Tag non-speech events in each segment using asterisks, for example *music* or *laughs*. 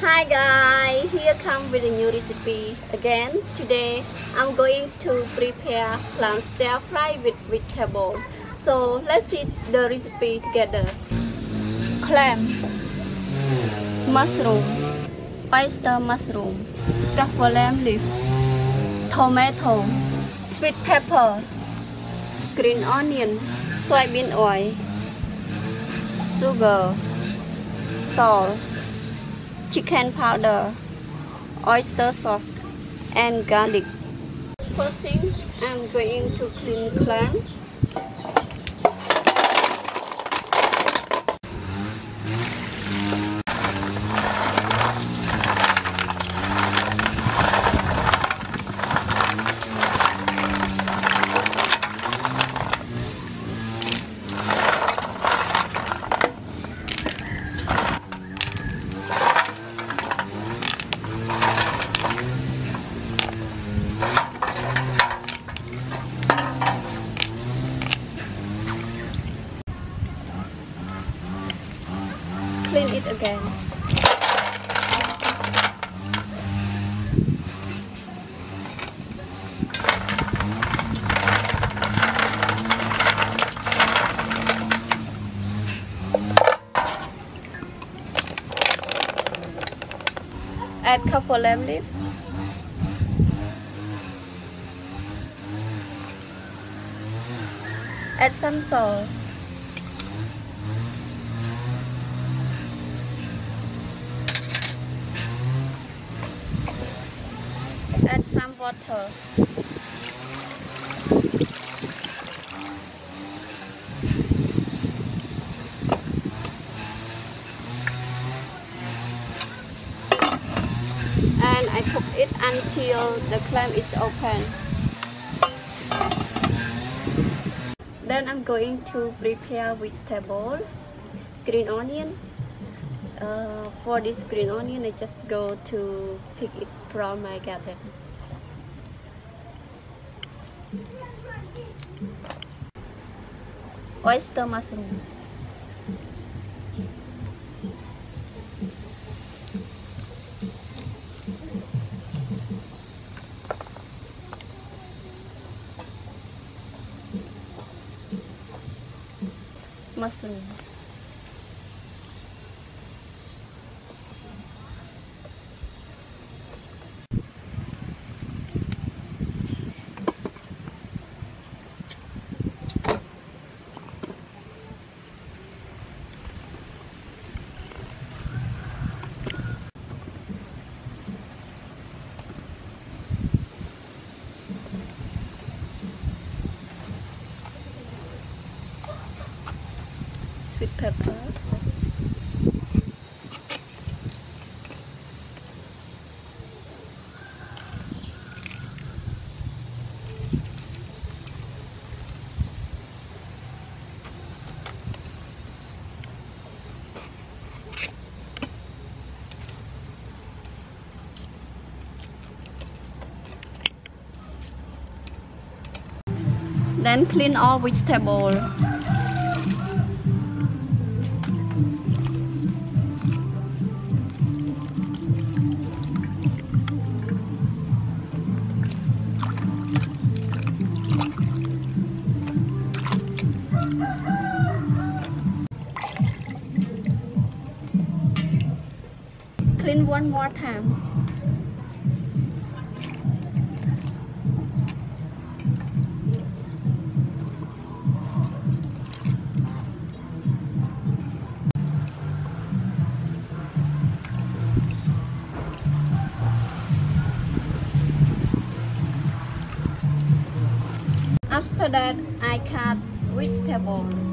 Hi guys, here come with a new recipe again. Today I'm going to prepare clam stir fry with vegetable. So let's see the recipe together. Clam, mushroom, oyster mushroom, lamb leaf, tomato, sweet pepper, green onion, soybean oil, sugar, salt chicken powder, oyster sauce, and garlic. First thing, I'm going to clean clam. Couple lemon. Add some salt. add some water. And I cook it the clam is open. Then I'm going to prepare vegetable, green onion, uh, for this green onion I just go to pick it from my garden. Oyster mushroom mushroom sweet pepper then clean all vegetable. Clean one more time after that I cut vegetable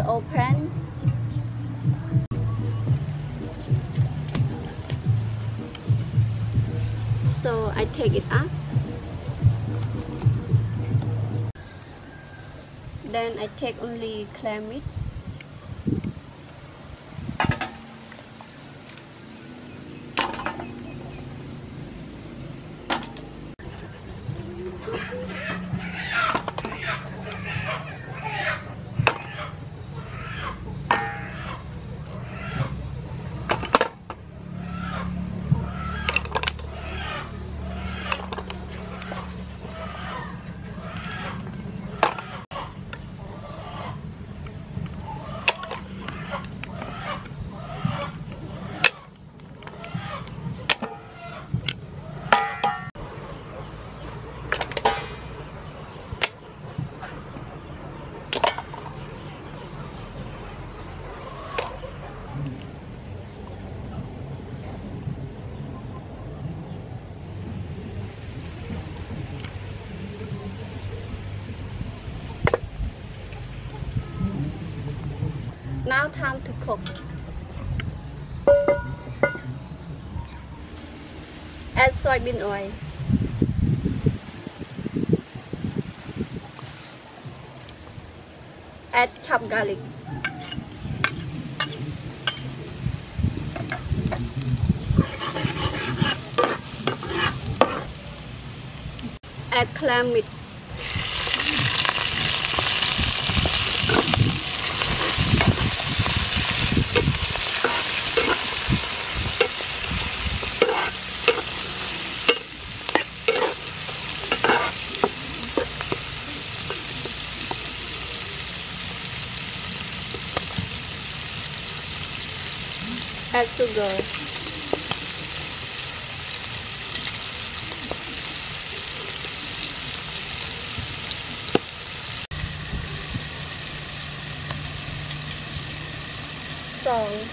open. So I take it up. Then I take only clam meat. Time to cook. Add soybean oil. Add chopped garlic. Add clam meat. Add sugar. Salt.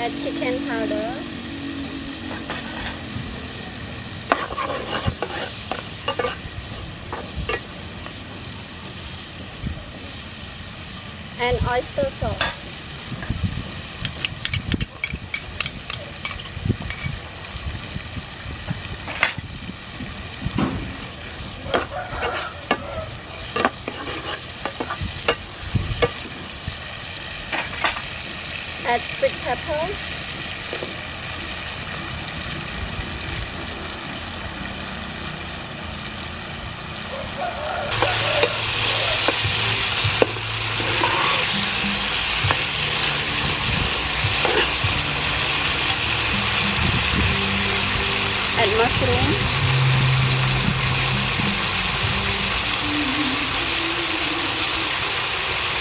Add chicken powder. And oyster sauce. Add sweet pepper. Add mushroom.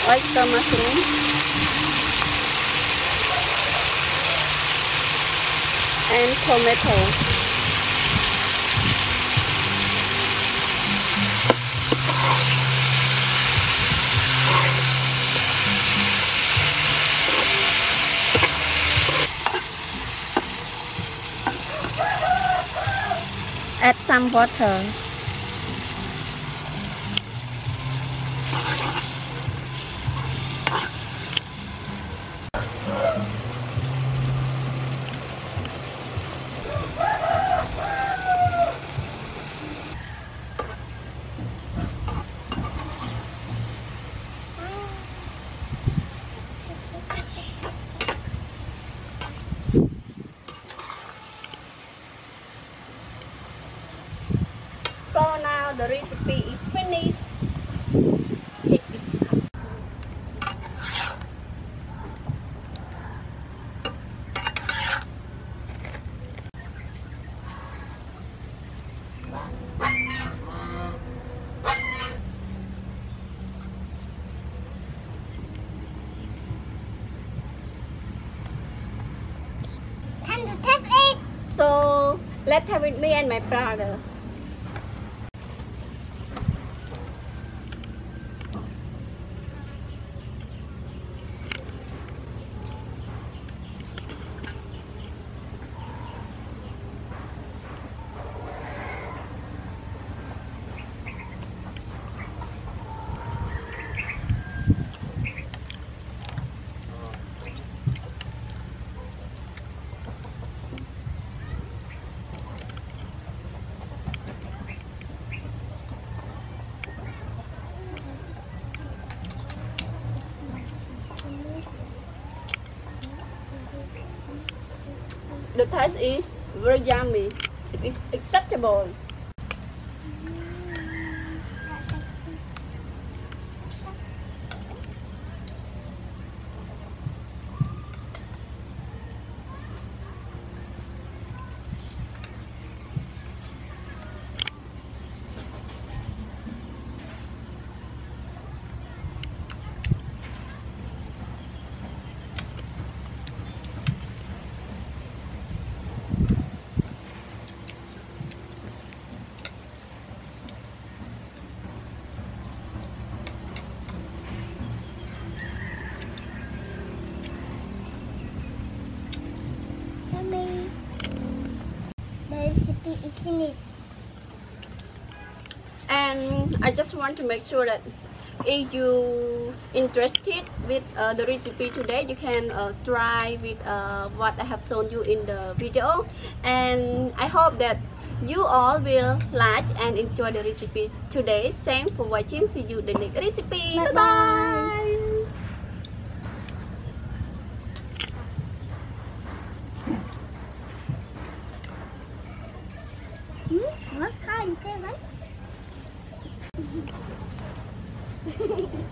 Oyster mushroom. And tomato. Add some water. Let's have with me and my brother. The taste is very yummy. It is acceptable. I just want to make sure that if you interested with uh, the recipe today you can uh, try with uh, what I have shown you in the video. And I hope that you all will like and enjoy the recipe today. Thanks for watching. See you the next recipe. Bye bye, Bye-bye. Hmm? What? Kind of *laughs*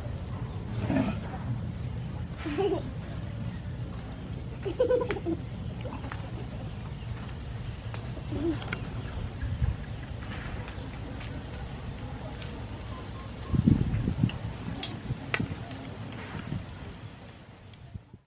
one?